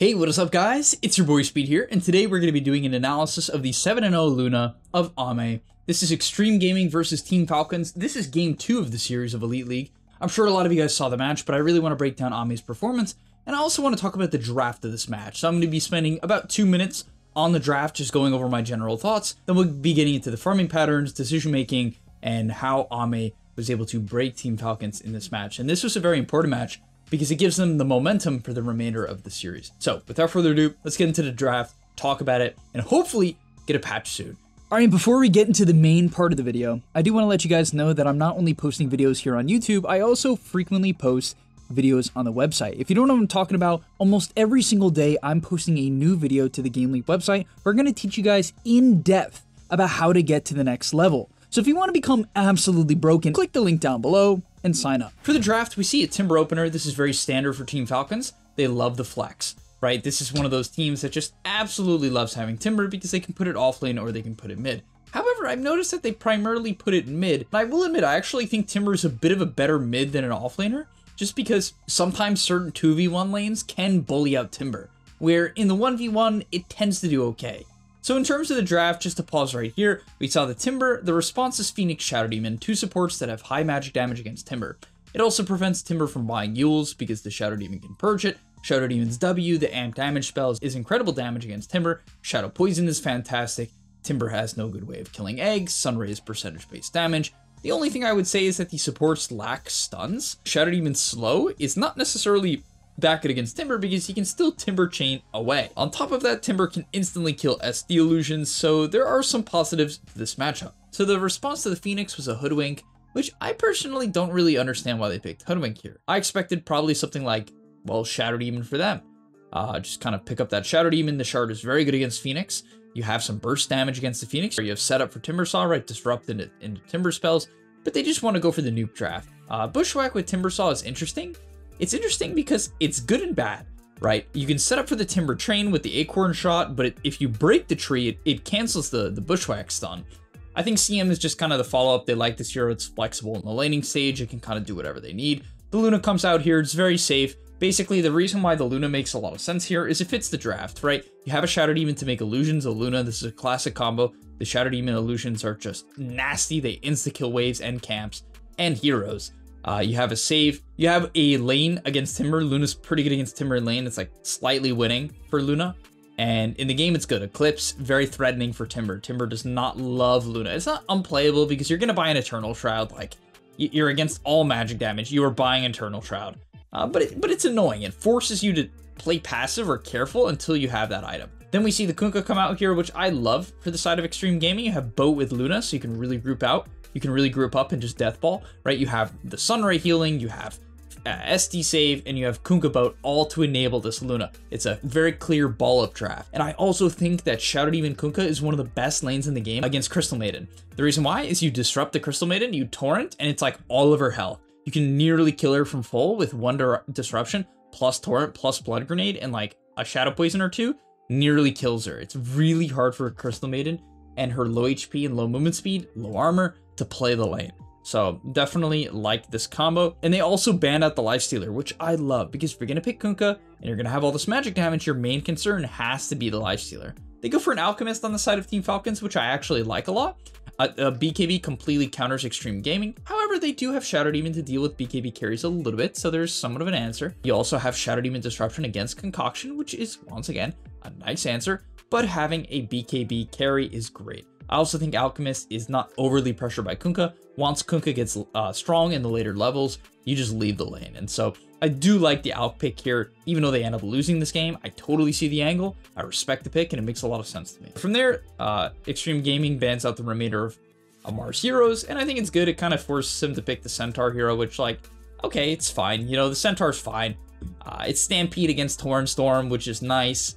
Hey, what is up guys? It's your boy Speeed here, and today we're going to be doing an analysis of the 7-0 Luna of Ame. This is Extreme Gaming versus Team Falcons. This is game 2 of the series of Elite League. I'm sure a lot of you guys saw the match, but I really want to break down Ame's performance, and I also want to talk about the draft of this match. So I'm going to be spending about 2 minutes on the draft, just going over my general thoughts. Then we'll be getting into the farming patterns, decision making, and how Ame was able to break Team Falcons in this match. And this was a very important match because it gives them the momentum for the remainder of the series. So without further ado, let's get into the draft, talk about it, and hopefully get a patch soon. Alright, before we get into the main part of the video, I do want to let you guys know that I'm not only posting videos here on YouTube, I also frequently post videos on the website. If you don't know what I'm talking about, almost every single day I'm posting a new video to the GameLeap website. We're going to teach you guys in depth about how to get to the next level. So if you want to become absolutely broken, click the link down below and sign up. For the draft, we see a Timber opener. This is very standard for Team Falcons. They love the flex, right? This is one of those teams that just absolutely loves having Timber because they can put it off lane or they can put it mid. However, I've noticed that they primarily put it mid. And I will admit, I actually think Timber is a bit of a better mid than an offlaner, just because sometimes certain 2v1 lanes can bully out Timber, where in the 1v1, it tends to do okay. So in terms of the draft, just to pause right here, we saw the Timber, the response is Phoenix Shadow Demon, two supports that have high magic damage against Timber. It also prevents Timber from buying Euls because the Shadow Demon can purge it. Shadow Demon's W, the amp damage spells, is incredible damage against Timber. Shadow Poison is fantastic. Timber has no good way of killing eggs. Sunray is percentage-based damage. The only thing I would say is that the supports lack stuns. Shadow Demon's slow is not necessarily that it against Timber because he can still Timber Chain away. On top of that, Timber can instantly kill SD illusions, so there are some positives to this matchup. So the response to the Phoenix was a Hoodwink, which I personally don't really understand why they picked Hoodwink here. I expected probably something like, well, Shadow Demon for them. Uh, just kind of pick up that Shadow Demon. The Shard is very good against Phoenix. You have some burst damage against the Phoenix, or you have set up for Timbersaw, right? Disrupt into, into Timber spells, but they just want to go for the nuke draft. Uh, Bushwhack with Timbersaw is interesting, it's interesting because it's good and bad, right? You can set up for the timber chain with the acorn shot, but it, if you break the tree, it, it cancels the, the bushwhack stun. I think CM is just kind of the follow-up. They like this hero. It's flexible in the laning stage. It can kind of do whatever they need. The Luna comes out here. It's very safe. Basically, the reason why the Luna makes a lot of sense here is it fits the draft, right? You have a Shadow Demon to make illusions, a Luna. This is a classic combo. The Shadow Demon illusions are just nasty. They insta-kill waves and camps and heroes. Uh, you have a save. You have a lane against Timber. Luna's pretty good against Timber in lane. It's like slightly winning for Luna. And in the game, it's good. Eclipse, very threatening for Timber. Timber does not love Luna. It's not unplayable because you're going to buy an Eternal Shroud. Like, you're against all magic damage. You are buying Eternal Shroud. Uh, but, it, but it's annoying. It forces you to play passive or careful until you have that item. Then we see the Kunkka come out here, which I love for the side of Extreme Gaming. You have Boat with Luna, so you can really group out you can really group up and just death ball, right? You have the Sunray healing, you have uh, SD save, and you have Kunkka Boat all to enable this Luna. It's a very clear ball up draft. And I also think that Shadow Demon Kunkka is one of the best lanes in the game against Crystal Maiden. The reason why is you disrupt the Crystal Maiden, you torrent, and it's like all of her. You can nearly kill her from full with one disruption, plus torrent, plus blood grenade, and like a shadow poison or two, nearly kills her. It's really hard for a Crystal Maiden and her low HP and low movement speed, low armor, to play the lane. So definitely like this combo. And they also banned out the Lifestealer, which I love because if you're going to pick Kunkka and you're going to have all this magic damage, your main concern has to be the Lifestealer. They go for an Alchemist on the side of Team Falcons, which I actually like a lot. Uh, uh, BKB completely counters Extreme Gaming. However, they do have Shadow Demon to deal with BKB carries a little bit, so there's somewhat of an answer. You also have Shadow Demon Disruption against Concoction, which is, once again, a nice answer, but having a BKB carry is great. I also think Alchemist is not overly pressured by Kunkka. Once Kunkka gets uh, strong in the later levels, you just leave the lane. And so I do like the Alch pick here, even though they end up losing this game. I totally see the angle. I respect the pick, and it makes a lot of sense to me. From there, uh, Extreme Gaming bans out the remainder of Ammar's heroes, and I think it's good. It kind of forces him to pick the Centaur hero, which, like, okay, it's fine. You know, the Centaur's fine. Uh, it's Stampede against Torrent Storm, which is nice.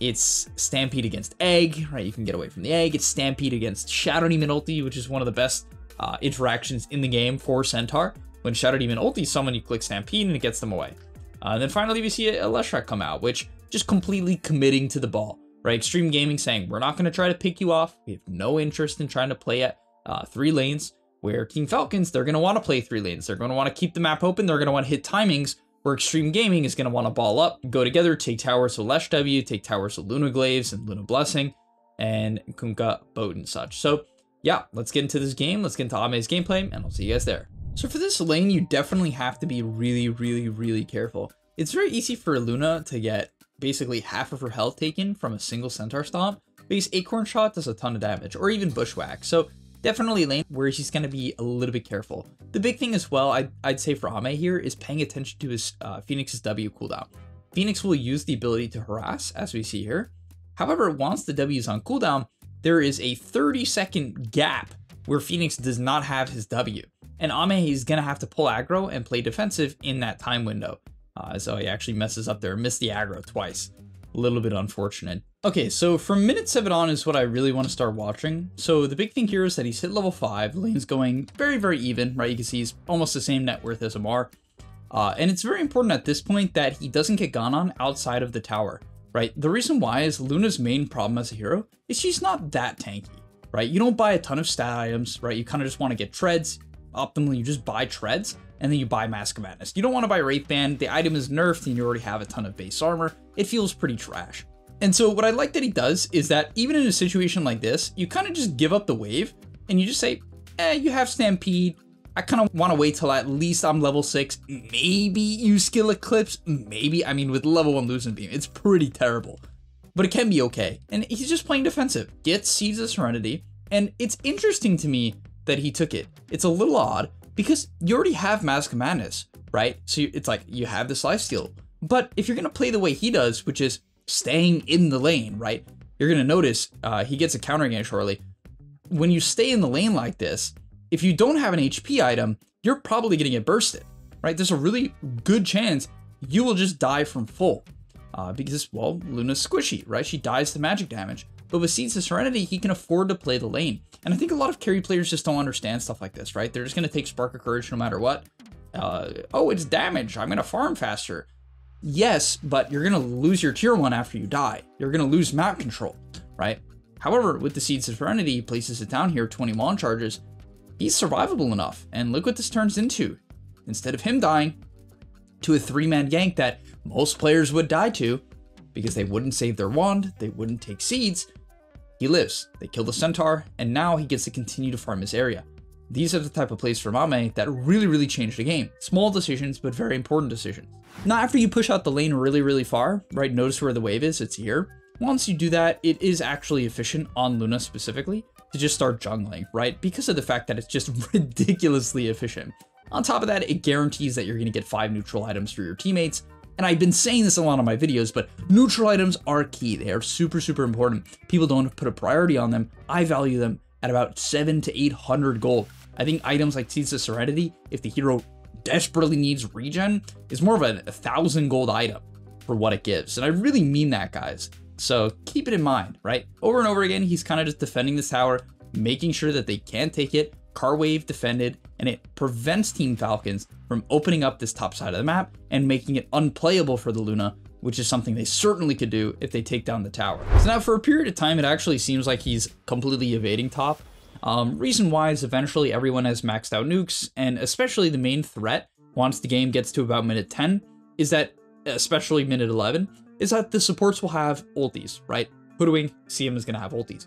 It's Stampede against Egg, right? You can get away from the Egg. It's Stampede against Shadow Demon Ulti, which is one of the best uh, interactions in the game for Centaur. When Shadow Demon Ulti summon, you click Stampede and it gets them away. Uh, and then finally, we see a, Leshrac come out, which just completely committing to the ball, right? Extreme Gaming saying, we're not going to try to pick you off. We have no interest in trying to play at uh, three lanes, where Team Falcons, they're going to want to play three lanes. They're going to want to keep the map open. They're going to want to hit timings where Extreme Gaming is going to want to ball up, go together, take towers with Lesh W, take towers with Luna Glaives and Luna Blessing, and Kunkka Boat and such. So yeah, let's get into this game. Let's get into Ame's gameplay, and I'll see you guys there. So for this lane, you definitely have to be really, really, really careful. It's very easy for Luna to get basically half of her health taken from a single Centaur Stomp, because Acorn Shot does a ton of damage, or even Bushwhack. So definitely lane where she's going to be a little bit careful. The big thing as well, I'd, I'd say for Ame here, is paying attention to his uh, Phoenix's W cooldown. Phoenix will use the ability to harass, as we see here. However, once the W is on cooldown, there is a 30 second gap where Phoenix does not have his W. And Ame is going to have to pull aggro and play defensive in that time window. Uh, so he actually messes up there, missed the aggro twice. A little bit unfortunate. Okay, so from minute 7 on is what I really want to start watching. So the big thing here is that he's hit level 5, lane's going very, very even, right? You can see he's almost the same net worth as Ammar. Uh, and it's very important at this point that he doesn't get gone on outside of the tower, right? The reason why is Luna's main problem as a hero is she's not that tanky, right? You don't buy a ton of stat items, right? You kind of just want to get treads. Optimally, you just buy treads and then you buy Mask of Madness. You don't want to buy Wraith Band, the item is nerfed and you already have a ton of base armor. It feels pretty trash. And so what I like that he does is that even in a situation like this, you kind of just give up the wave and you just say, eh, you have Stampede. I kind of want to wait till at least I'm level 6. Maybe you skill Eclipse. Maybe. I mean, with level 1 Lucent Beam, it's pretty terrible. But it can be okay. And he's just playing defensive. Gets Seeds of Serenity. And it's interesting to me that he took it. It's a little odd because you already have Mask of Madness, right? So it's like you have this life steal. But if you're going to play the way he does, which is staying in the lane, right? You're going to notice uh, he gets a counter again shortly. When you stay in the lane like this, if you don't have an HP item, you're probably going to get bursted, right? There's a really good chance you will just die from full uh, because, well, Luna's squishy, right? She dies to magic damage. But with Seeds of Serenity, he can afford to play the lane. And I think a lot of carry players just don't understand stuff like this, right? They're just going to take Spark of Courage no matter what. Uh, oh, it's damage. I'm going to farm faster. Yes, but you're going to lose your tier 1 after you die. You're going to lose map control, right? However, with the Seeds of Serenity, he places it down here, 21 charges. He's survivable enough. And look what this turns into. Instead of him dying to a three-man gank that most players would die to, because they wouldn't save their wand, they wouldn't take seeds, he lives. They kill the centaur, and now he gets to continue to farm his area. These are the type of plays for Ame that really, really change the game. Small decisions, but very important decisions. Now, after you push out the lane really, really far, right, notice where the wave is, it's here. Once you do that, it is actually efficient on Luna specifically to just start jungling, right? Because of the fact that it's just ridiculously efficient. On top of that, it guarantees that you're going to get five neutral items for your teammates. And I've been saying this a lot of my videos, but neutral items are key. They are super, super important. People don't put a priority on them. I value them at about seven to 800 gold. I think items like Seeds of Serenity, if the hero desperately needs regen, is more of a, a thousand gold item for what it gives. And I really mean that, guys. So keep it in mind, right? Over and over again, he's kind of just defending this tower, making sure that they can't take it. Car wave defended, and it prevents Team Falcons from opening up this top side of the map and making it unplayable for the Luna, which is something they certainly could do if they take down the tower. So now for a period of time, it actually seems like he's completely evading top. Um, reason why is eventually everyone has maxed out nukes, and especially the main threat, once the game gets to about minute 10, is that, especially minute 11, is that the supports will have ulties, right? Hoodwink, CM is going to have ulties.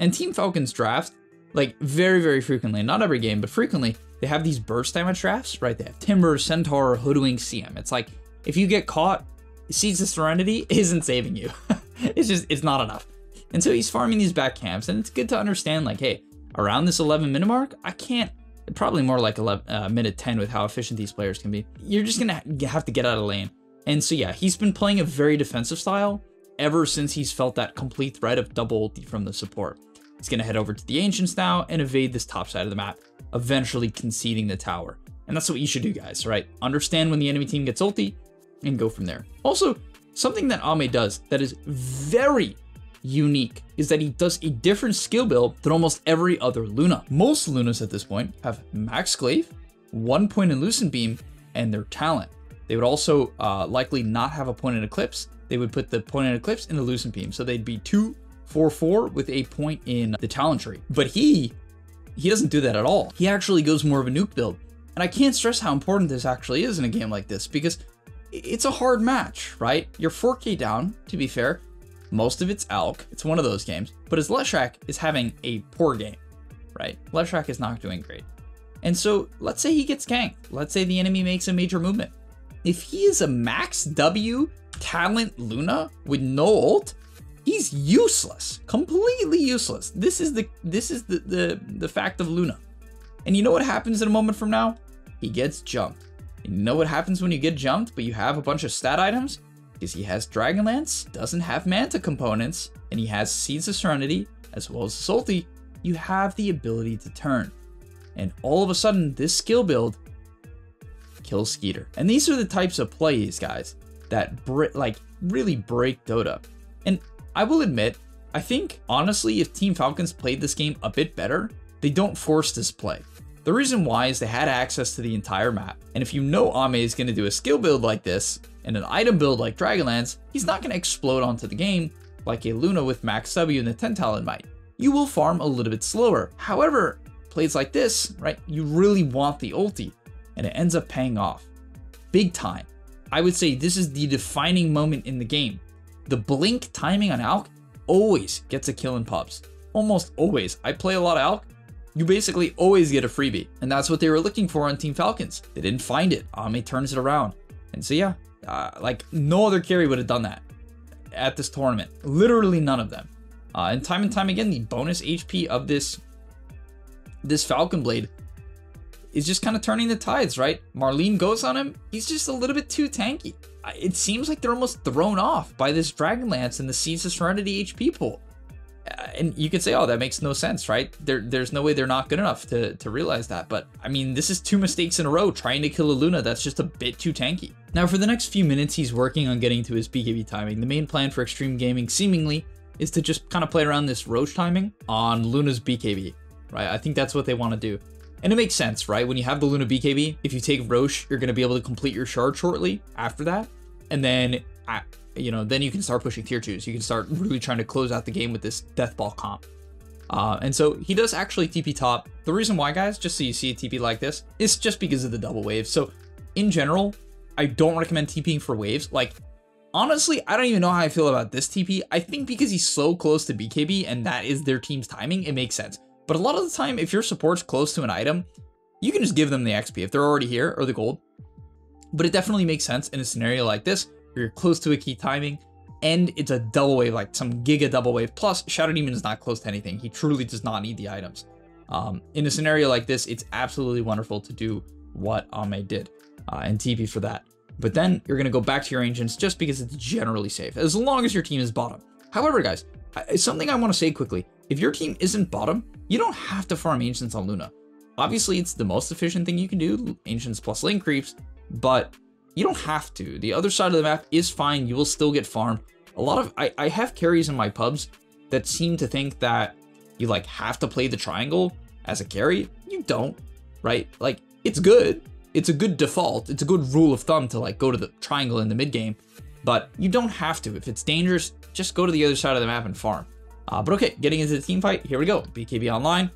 And Team Falcon's draft, like very, very frequently, not every game, but frequently, they have these burst damage drafts, right? They have Timber, Centaur, Hoodwink, CM. It's like, if you get caught, Seeds of Serenity isn't saving you. it's just, it's not enough. And so he's farming these back camps, and it's good to understand, like, hey, around this 11 minute mark, I can't, probably more like 11, uh, minute 10 with how efficient these players can be. You're just gonna have to get out of lane. And so yeah, he's been playing a very defensive style ever since he's felt that complete threat of double from the support. He's gonna head over to the Ancients now and evade this top side of the map, eventually conceding the tower. And that's what you should do, guys, right? Understand when the enemy team gets ulti and go from there. Also, something that Ame does that is very unique is that he does a different skill build than almost every other Luna. Most Lunas at this point have max glaive, one point in Lucent Beam, and their talent. They would also uh, likely not have a point in Eclipse. They would put the point in Eclipse in the Lucent Beam. So they'd be two, four, four with a point in the talent tree. But he, he doesn't do that at all. He actually goes more of a nuke build. And I can't stress how important this actually is in a game like this because it's a hard match, right? You're 4k down, to be fair. Most of it's Alk. It's one of those games. But as Leshrac is having a poor game, right? Leshrac is not doing great. And so let's say he gets ganked. Let's say the enemy makes a major movement. If he is a max W talent Luna with no ult, he's useless. Completely useless. This is the this is the, the, the fact of Luna. And you know what happens in a moment from now? He gets jumped. You know what happens when you get jumped, but you have a bunch of stat items? Because he has Dragonlance, doesn't have Manta components, and he has Seeds of Serenity, as well as Salty, you have the ability to turn. And all of a sudden, this skill build kills Skiter. And these are the types of plays, guys, that like really break Dota. And I will admit, I think honestly, if Team Falcons played this game a bit better, they don't force this play. The reason why is they had access to the entire map. And if you know Ame is going to do a skill build like this, and an item build like Dragonlance, he's not going to explode onto the game like a Luna with max W and the 10 talent might. You will farm a little bit slower. However, plays like this, right, you really want the ulti, and it ends up paying off. Big time. I would say this is the defining moment in the game. The blink timing on Alk always gets a kill in pubs. Almost always. I play a lot of Alk. You basically always get a freebie. And that's what they were looking for on Team Falcons. They didn't find it. Ame turns it around. And so yeah, uh, like no other carry would have done that at this tournament. Literally none of them. Uh, and time and time again, the bonus HP of this this Falcon Blade is just kind of turning the tides, right? Malr1ne goes on him. He's just a little bit too tanky. It seems like they're almost thrown off by this Dragonlance and the Seeds of Serenity HP pool. Uh, and you could say, oh, that makes no sense, right? There, there's no way they're not good enough to, to realize that. But I mean, this is two mistakes in a row trying to kill a Luna that's just a bit too tanky. Now, for the next few minutes, he's working on getting to his BKB timing. The main plan for Extreme Gaming, seemingly, is to just kind of play around this Rosh timing on Luna's BKB, right? I think that's what they want to do. And it makes sense, right? When you have the Luna BKB, if you take Rosh, you're going to be able to complete your shard shortly after that. And then, you know, then you can start pushing tier twos. You can start really trying to close out the game with this Death Ball comp. Uh, and so he does actually TP top. The reason why, guys, just so you see a TP like this, is just because of the double wave. So in general, I don't recommend TPing for waves. Like, honestly, I don't even know how I feel about this TP. I think because he's so close to BKB and that is their team's timing, it makes sense. But a lot of the time, if your support's close to an item, you can just give them the XP if they're already here or the gold. But it definitely makes sense in a scenario like this, where you're close to a key timing, and it's a double wave, like some giga double wave. Plus, Shadow Demon is not close to anything. He truly does not need the items. Um, in a scenario like this, it's absolutely wonderful to do what Ame did uh, and TP for that. But then you're going to go back to your ancients just because it's generally safe, as long as your team is bottom. However, guys, something I want to say quickly. If your team isn't bottom, you don't have to farm Ancients on Luna. Obviously, it's the most efficient thing you can do, Ancients plus lane creeps, but you don't have to. The other side of the map is fine, you will still get farmed. A lot of, I, I have carries in my pubs that seem to think that you like have to play the triangle as a carry. You don't, right? Like, it's good. It's a good default. It's a good rule of thumb to like go to the triangle in the mid game, but you don't have to. If it's dangerous, just go to the other side of the map and farm. Uh, but okay, getting into the team fight, here we go. BKB online.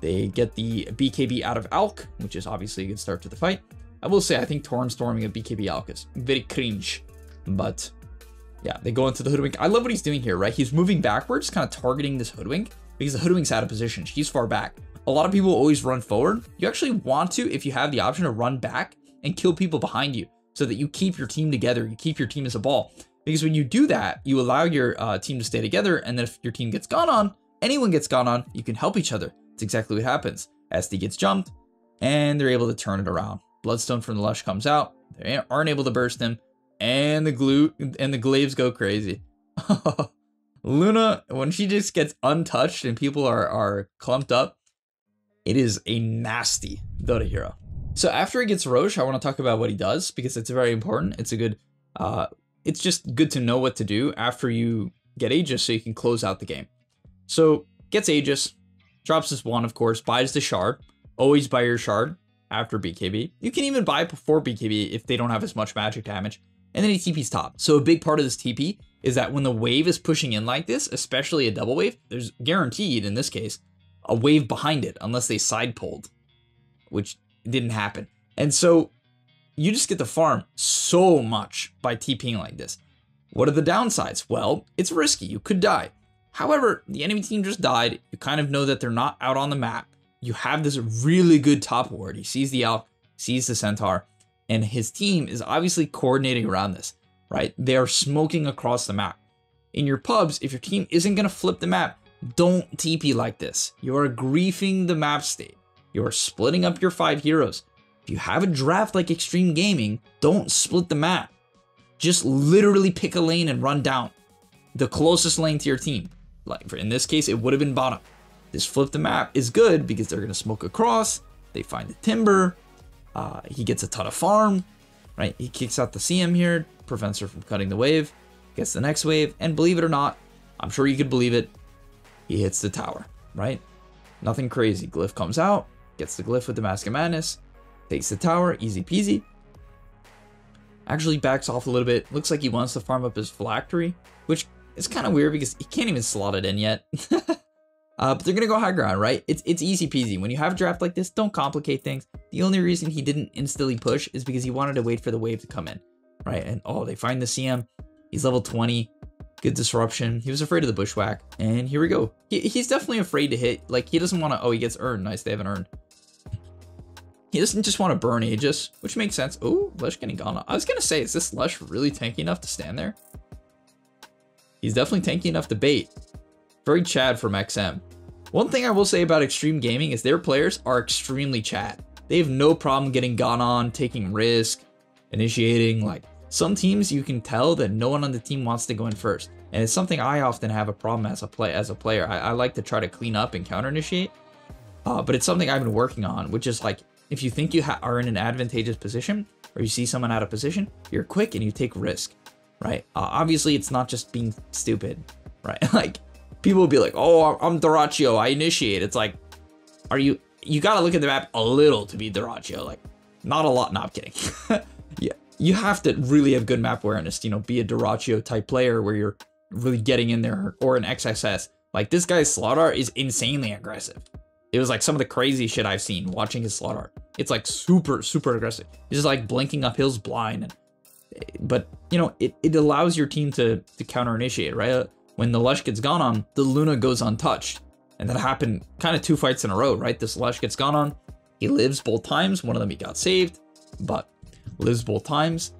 They get the BKB out of Alk, which is obviously a good start to the fight. I will say, I think Torrent storming a BKB Alk is very cringe. But yeah, they go into the Hoodwink. I love what he's doing here, right? He's moving backwards, kind of targeting this Hoodwink, because the Hoodwink's out of position. She's far back. A lot of people always run forward. You actually want to, if you have the option to run back and kill people behind you, so that you keep your team together, you keep your team as a ball. Because when you do that, you allow your uh, team to stay together, and then if your team gets gone on, anyone gets gone on, you can help each other. It's exactly what happens. SD gets jumped, and they're able to turn it around. Bloodstone from the Lesh comes out. They aren't able to burst him, and the glue and the glaives go crazy. Luna, when she just gets untouched and people are are clumped up, it is a nasty Dota hero. So after he gets Rosh, I want to talk about what he does because it's very important. It's a good uh, it's just good to know what to do after you get Aegis so you can close out the game. So gets Aegis, drops this one, of course, buys the shard. Always buy your shard after BKB. You can even buy before BKB if they don't have as much magic damage. And then he TP's top. So a big part of this TP is that when the wave is pushing in like this, especially a double wave, there's guaranteed, in this case, a wave behind it, unless they side pulled, which didn't happen. And so you just get to farm so much by TPing like this. What are the downsides? Well, it's risky. You could die. However, the enemy team just died. You kind of know that they're not out on the map. You have this really good top ward. He sees the elk, sees the centaur, and his team is obviously coordinating around this, right? They are smoking across the map. In your pubs, if your team isn't going to flip the map, don't TP like this. You are griefing the map state. You are splitting up your five heroes. If you have a draft like Extreme Gaming, don't split the map. Just literally pick a lane and run down the closest lane to your team. Like in this case, it would have been bottom. This flip the map is good because they're going to smoke across. They find the timber. Uh, he gets a ton of farm, right? He kicks out the CM here, prevents her from cutting the wave, gets the next wave, and believe it or not, I'm sure you could believe it, he hits the tower, right? Nothing crazy. Glyph comes out, gets the glyph with the Mask of Madness, takes the tower, easy peasy. Actually backs off a little bit. Looks like he wants to farm up his phylactery, which is kind of weird because he can't even slot it in yet. Uh, but they're gonna go high ground, right? It's it's easy peasy. When you have a draft like this, don't complicate things. The only reason he didn't instantly push is because he wanted to wait for the wave to come in, right? And oh, they find the CM. He's level 20. Good disruption. He was afraid of the bushwhack, and here we go. He, he's definitely afraid to hit. Like he doesn't want to. Oh, he gets earned. Nice, they haven't earned. He doesn't just want to burn Aegis, which makes sense. Oh, Lesh getting gone. I was gonna say, is this Lesh really tanky enough to stand there? He's definitely tanky enough to bait. Very Chad from XM. One thing I will say about Extreme Gaming is their players are extremely Chad. They have no problem getting gone on, taking risk, initiating. Like some teams, you can tell that no one on the team wants to go in first, and it's something I often have a problem as a play as a player. I, I like to try to clean up and counter initiate, uh, but it's something I've been working on, which is like if you think you are in an advantageous position or you see someone out of position, you're quick and you take risk, right? Uh, obviously, it's not just being stupid, right? like people will be like, oh, I'm Dyrachyo, I initiate. It's like, are you, you gotta look at the map a little to be Dyrachyo, like, not a lot, not kidding. yeah, you have to really have good map awareness, you know, be a Dyrachyo type player where you're really getting in there, or an XSS. Like, this guy's art is insanely aggressive. It was like some of the crazy shit I've seen watching his slot art. It's like super, super aggressive. He's just like blinking up hills blind. And, but, you know, it, it allows your team to, to counter initiate, right? when the Lesh gets gone on, the Luna goes untouched. And that happened kind of two fights in a row, right? This Lesh gets gone on. He lives both times. One of them he got saved, but lives both times.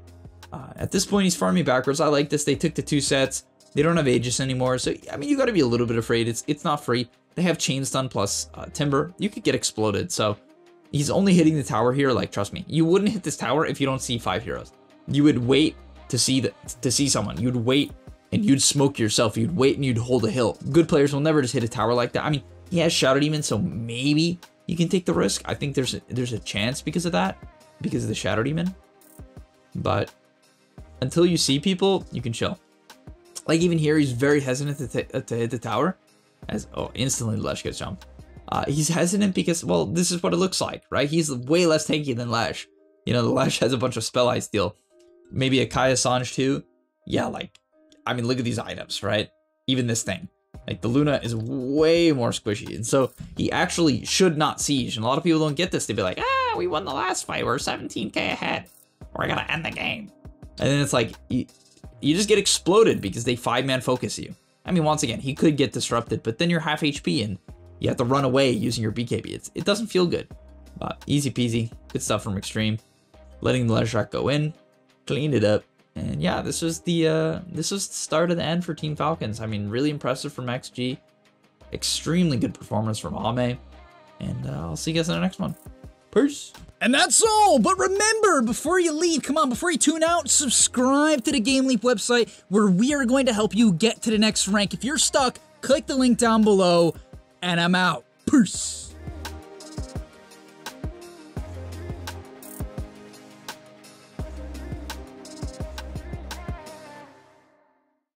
Uh, at this point, he's farming backwards. I like this. They took the two sets. They don't have Aegis anymore. So, I mean, you got to be a little bit afraid. It's it's not free. They have Chain Stun plus uh, Timber. You could get exploded. So he's only hitting the tower here. Like, trust me, you wouldn't hit this tower if you don't see five heroes. You would wait to see the, to see someone. You'd wait and you'd smoke yourself. You'd wait and you'd hold a hill. Good players will never just hit a tower like that. I mean, he has Shadow Demon, so maybe you can take the risk. I think there's a, there's a chance because of that, because of the Shadow Demon. But until you see people, you can chill. Like even here, he's very hesitant to, to hit the tower. As oh, instantly Lesh gets jumped. Uh, he's hesitant because well, this is what it looks like, right? He's way less tanky than Lesh. You know, Lesh has a bunch of spell ice steal. Maybe a Kaya Sange too. Yeah, like I mean, look at these items, right? Even this thing. Like the Luna is way more squishy. And so he actually should not siege. And a lot of people don't get this. They'd be like, ah, we won the last fight. We're 17k ahead. We're gonna end the game. And then it's like, you, you just get exploded because they five-man focus you. I mean, once again, he could get disrupted, but then you're half HP and you have to run away using your BKB. It's, it doesn't feel good. But easy peasy. Good stuff from Extreme. Letting the Leshrac go in. Cleaned it up. And yeah, this was the uh, this was the start of the end for Team Falcons. I mean, really impressive from XG. Extremely good performance from Ame. And uh, I'll see you guys in the next one. Peace. And that's all. But remember, before you leave, come on, before you tune out, subscribe to the Game Leap website where we are going to help you get to the next rank. If you're stuck, click the link down below, and I'm out. Peace.